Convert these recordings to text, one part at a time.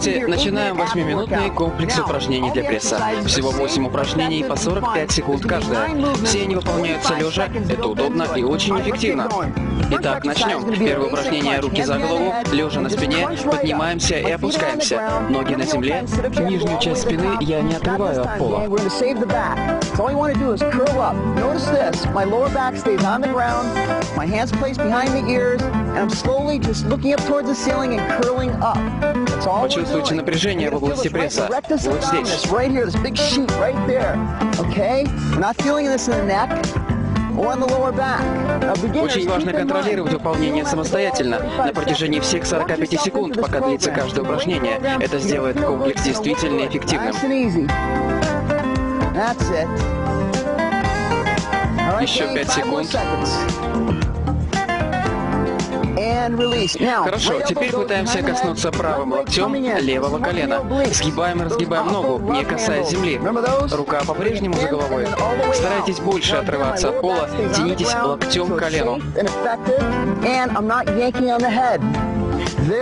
Здравствуйте! Начинаем 8-минутный комплекс упражнений для пресса. Всего 8 упражнений по 45 секунд каждое. Все они выполняются лежа. Это удобно и очень эффективно. Итак, начнем. Первое упражнение – руки за голову, лежа на спине, поднимаемся и опускаемся. Ноги на земле. Нижнюю часть спины я не отрываю от пола. Почувствуйте напряжение в области пресса. Вот здесь. Очень важно контролировать выполнение самостоятельно на протяжении всех 45 секунд, пока длится каждое упражнение. Это сделает комплекс действительно эффективным. Еще 5 секунд. Хорошо, теперь пытаемся коснуться правым локтем левого колена. Сгибаем и разгибаем ногу, не касаясь земли. Рука по-прежнему за головой. Старайтесь больше отрываться от пола, тянитесь локтем к колену.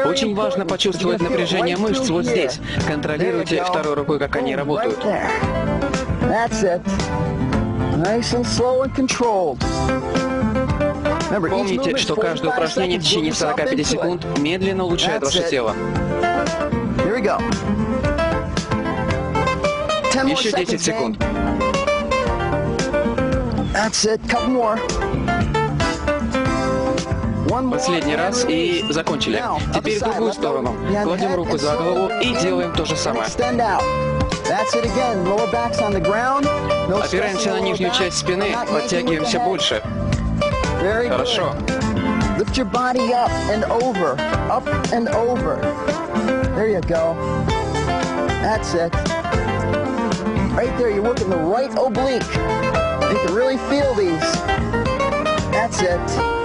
Очень важно почувствовать напряжение мышц вот здесь. Контролируйте второй рукой, как они работают. Nice and slow and controlled. Помните, что каждое упражнение в течение 45 секунд медленно улучшает ваше тело. Еще 10 секунд. Последний раз и закончили. Теперь в другую сторону. Кладем руку за голову и делаем то же самое. Опираемся на нижнюю часть спины, подтягиваемся больше. Хорошо. Lift your body up and over, up and over. There you go. That's it. Right there, you're working the right oblique. You can really feel these. That's it.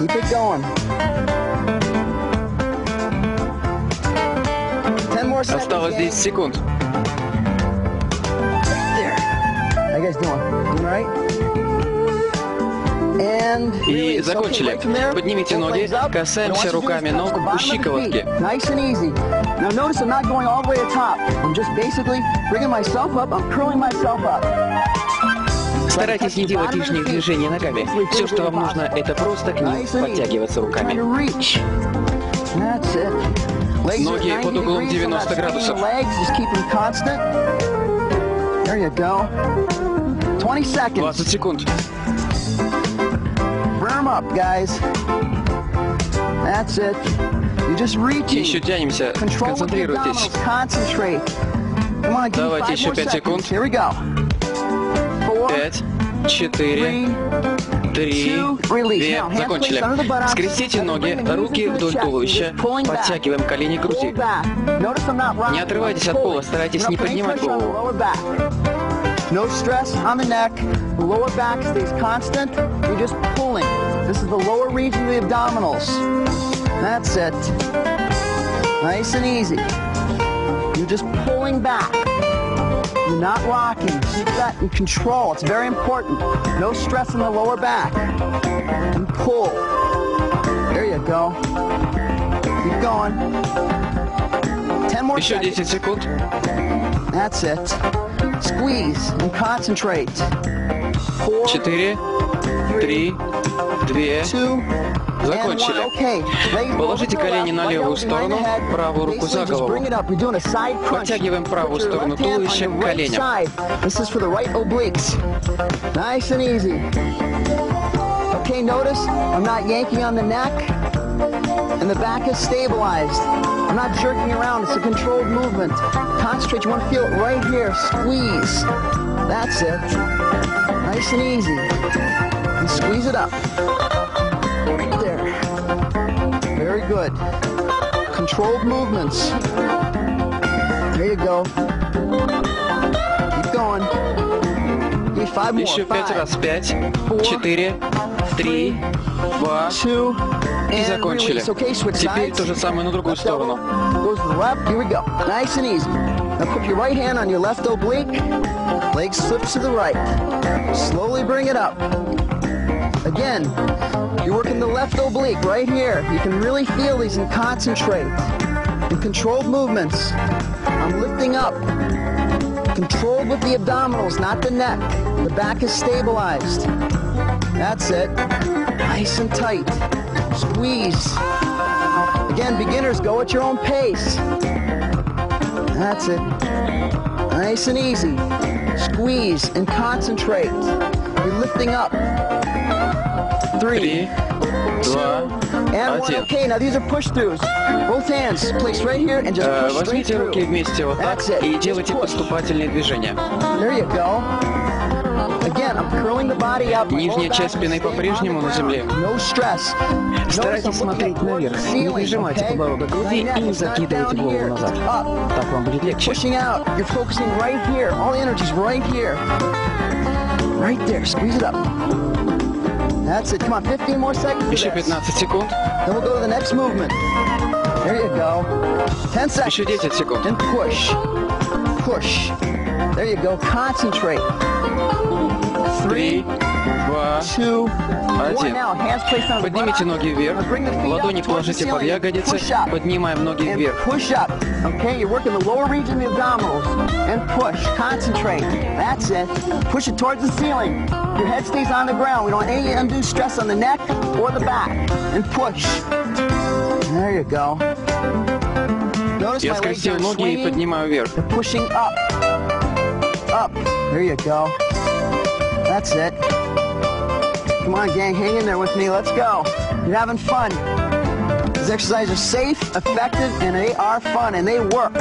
Keep it going. Осталось 10 секунд. И закончили. Поднимите ноги, касаемся руками ног у щиколотки. Now notice I'm not going all the way to top. I'm just basically bringing myself up. I'm curling myself up. Старайтесь не делать лишних движений ногами. Все, что вам нужно, это просто к ним подтягиваться руками. Ноги под углом 90 градусов. 20 секунд. up, guys. That's it. You just reaching. Еще тянемся. Концентрируйтесь. Давайте еще 5 секунд. Here we go. 5, 4, 3, 2, закончили. Скрестите ноги, руки вдоль туловища, подтягиваем колени к груди. Не отрывайтесь от пола, старайтесь не поднимать голову. This is the lower region of the abdominals. That's it. Nice and easy. You're just pulling back. You're not rocking. Keep that in control. It's very important. No stress in the lower back. And pull. There you go. Keep going. Ten more seconds. That's it. Squeeze and concentrate. Four, 4, 3, 2, Закончили. Положите колени на левую сторону, правую руку за голову. Подтягиваем правую сторону туловища к коленям. Nice and easy. Okay, notice I'm not yanking on the neck and the back is stabilized. I'm not jerking around. It's a controlled movement. Concentrate. You want to feel it right here. Squeeze. That's it. Nice and easy. And squeeze it up. good. Controlled movements. There you go. Keep going. Give me five more. Еще пять раз. Пять, четыре, три, два, и закончили. Теперь то же самое на другую сторону. Nice and easy. Now put your right hand on your left oblique. Leg slips to the right. Slowly bring it up. Again, you're working the left oblique right here. You can really feel these and concentrate. In controlled movements, I'm lifting up. Controlled with the abdominals, not the neck. The back is stabilized. That's it. Nice and tight. Squeeze. Again, beginners, go at your own pace. That's it. Nice and easy. Squeeze and concentrate. You're lifting up. Three, два, and one. Okay, now these are push throughs. Both hands placed right here and just Э, push straight Возьмите руки вместе вот так и делайте поступательные движения. There you go. Again, I'm curling the body up. Нижняя часть спины по-прежнему на земле. No stress. Старайтесь смотреть наверх. Не прижимайте подбородок груди и не закидывайте голову назад. Так вам будет легче. Pushing out. You're focusing right here. All the energy's right here. Right there. Squeeze it up. That's it. Come on, 15 more seconds. of Еще this. 15 секунд, Then we'll go to the next movement. There you go. 10 seconds. еще 10 секунд. And push. Push. There you go. Concentrate. Три, два. Один. Поднимите ноги вверх, ладони положите под ягодицы, поднимаем ноги вверх. Okay, you're working the lower region of the abdominals. And push. Concentrate. That's it. Push it towards the ceiling. Your head stays on the ground. We don't want any undue stress on the neck or the back. And push. There you go. Notice Я скрестил ноги и поднимаю вверх. Pushing up. Up. There you go. That's it. Come on, gang, hang in there with me. Let's go. You're having fun. These exercises are safe, effective, and they are fun, and they work.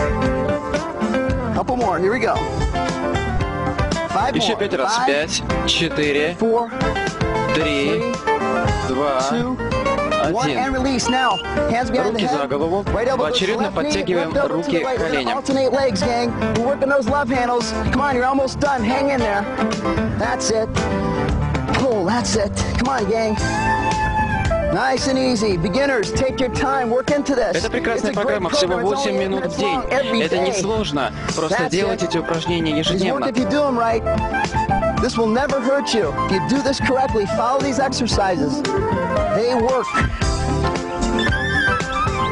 Couple more. Here we go. Five Еще more. пять раз. Five, Пять, четыре, four, три, three, два, two, one, and один. Руки за голову. Поочередно подтягиваем руки к коленям. That's it. That's it. Come on, gang. Nice and easy. Beginners, take your time. Work into this. Это прекрасная программа, всего program. It's 8 only eight минут в день. Это не day. сложно, просто That's делать it. эти упражнения ежедневно. This will never hurt you. If you do this correctly, follow these exercises. They work.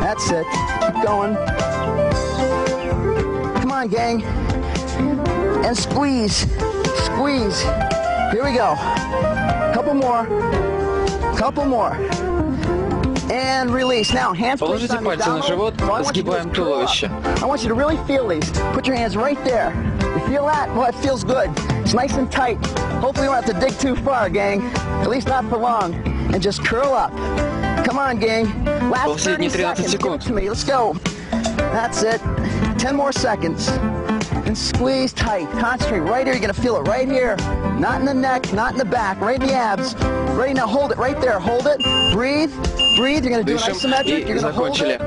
That's it. Keep going. Come on, gang. And squeeze. Squeeze. Here we go. Couple more. Couple more. And release. Now, hands placed Положите on the пальцы на abdominals. живот, All I want you to do is сгибаем curl up. туловище. I want you to really feel these. Put your hands right there. You feel that? Well, it feels good. It's nice and tight. Hopefully we won't have to dig too far, gang. At least not for long. And just curl up. Come on, gang. Last 30 seconds. Give it to me. Let's go. That's it. 10 more seconds. And squeeze tight. Concentrate right here. You're going to feel it right here. Not in the neck, not in the back, right in the abs. Ready? now, hold it right there. Hold it. Breathe. Breathe. You're going to do an isometric. You're going to hold it.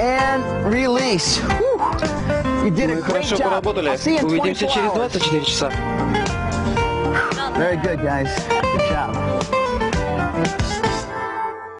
And release. Мы хорошо поработали. Увидимся 24 через hours. 24 часа. Very good, guys. Good job.